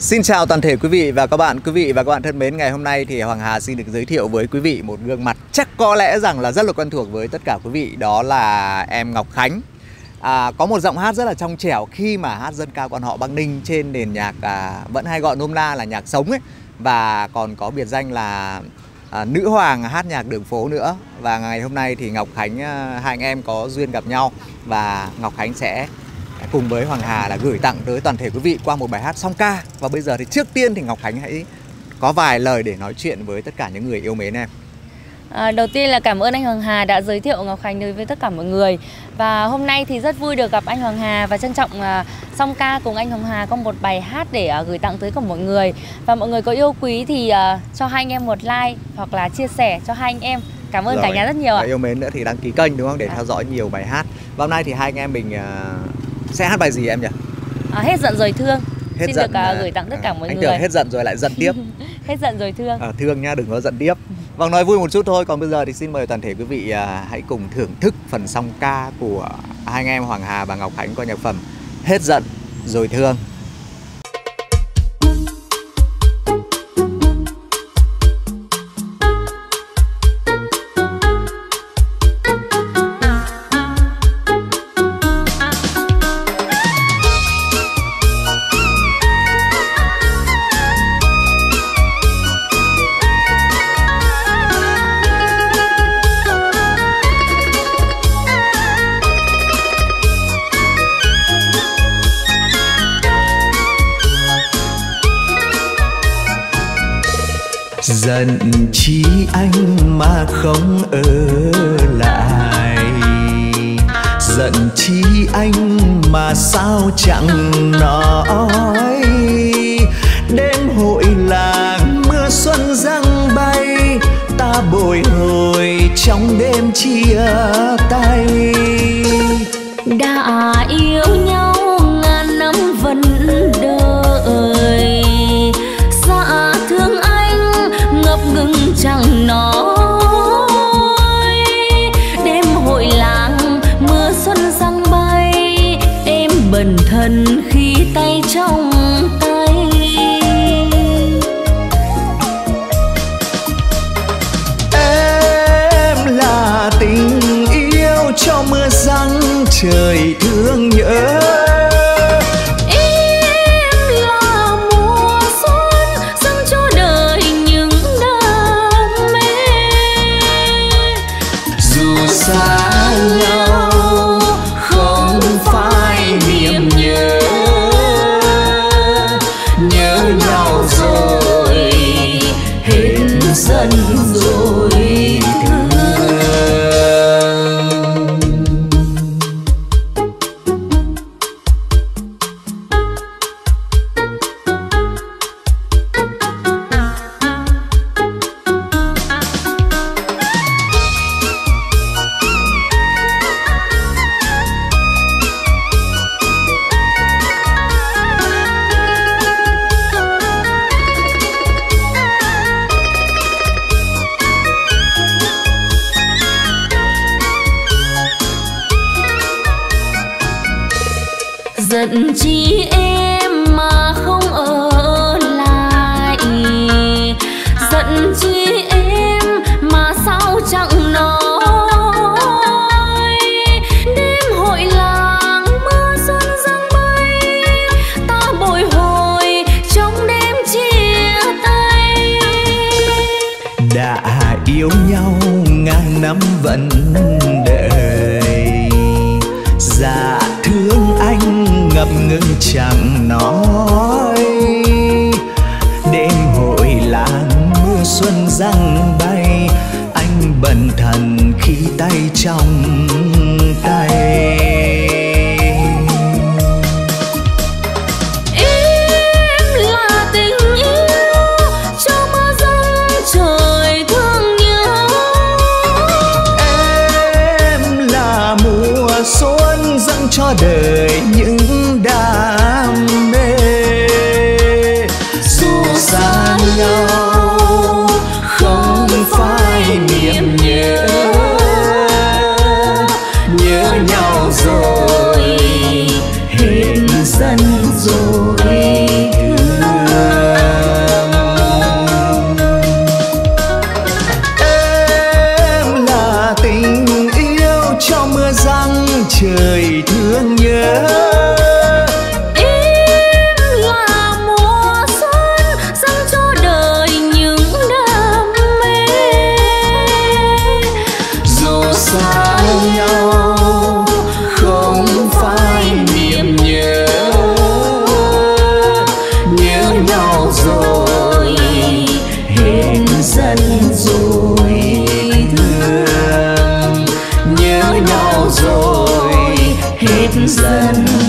Xin chào toàn thể quý vị và các bạn. Quý vị và các bạn thân mến, ngày hôm nay thì Hoàng Hà xin được giới thiệu với quý vị một gương mặt chắc có lẽ rằng là rất là quen thuộc với tất cả quý vị, đó là em Ngọc Khánh. À, có một giọng hát rất là trong trẻo khi mà hát dân ca quan họ Băng Ninh trên nền nhạc à, vẫn hay gọi nôm na là nhạc sống ấy và còn có biệt danh là à, nữ hoàng hát nhạc đường phố nữa và ngày hôm nay thì Ngọc Khánh à, hai anh em có duyên gặp nhau và Ngọc Khánh sẽ cùng với Hoàng Hà là gửi tặng tới toàn thể quý vị qua một bài hát song ca và bây giờ thì trước tiên thì Ngọc Khánh hãy có vài lời để nói chuyện với tất cả những người yêu mến em. À, đầu tiên là cảm ơn anh Hoàng Hà đã giới thiệu Ngọc Khánh đối với tất cả mọi người và hôm nay thì rất vui được gặp anh Hoàng Hà và trân trọng uh, song ca cùng anh Hoàng Hà có một bài hát để uh, gửi tặng tới cả mọi người và mọi người có yêu quý thì uh, cho hai anh em một like hoặc là chia sẻ cho hai anh em cảm ơn Rồi, cả nhà rất nhiều ạ. Và yêu mến nữa thì đăng ký kênh đúng không để À. theo dõi nhiều bài hát. Và hôm nay thì hai anh em mình uh, sẽ hát bài gì em nhỉ? À, hết giận rồi thương xin được uh, à, gửi tặng tất cả mọi anh người. hết giận rồi lại giận tiếp. hết giận rồi thương. à, thương nha, đừng có giận tiếp. Vâng nói vui một chút thôi, còn bây giờ thì xin mời toàn thể quý vị à, hãy cùng thưởng thức phần song ca của hai anh em Hoàng Hà và Ngọc Khánh qua nhạc phẩm Hết giận rồi thương. Giận chi anh mà không ở lại. Giận chi anh mà sao chẳng nói. Đêm hội làng mưa xuân răng bay, ta bồi hồi trong đêm chia thần khi tay trong tay. Em là tình yêu cho mưa răng trời thương nhớ. Em là dần rồi. Giận chi em mà không ở lại. Giận chi em mà sao chẳng nói. Đêm hội làng mưa xuân răng bay, ta bồi hồi trong đêm chia tay. Đã yêu nhau ngàn năm vẫn ngập ngừng chẳng nói. Đêm hội làng mưa xuân răng bay, anh bần thần khi tay trong tay. Cho đời những đam thương nhớ. Em là mùa xuân dâng cho đời những đam mê. Dù xa nhau không phải niềm nhớ. Nhớ nhau rồi hết dần rồi. Hết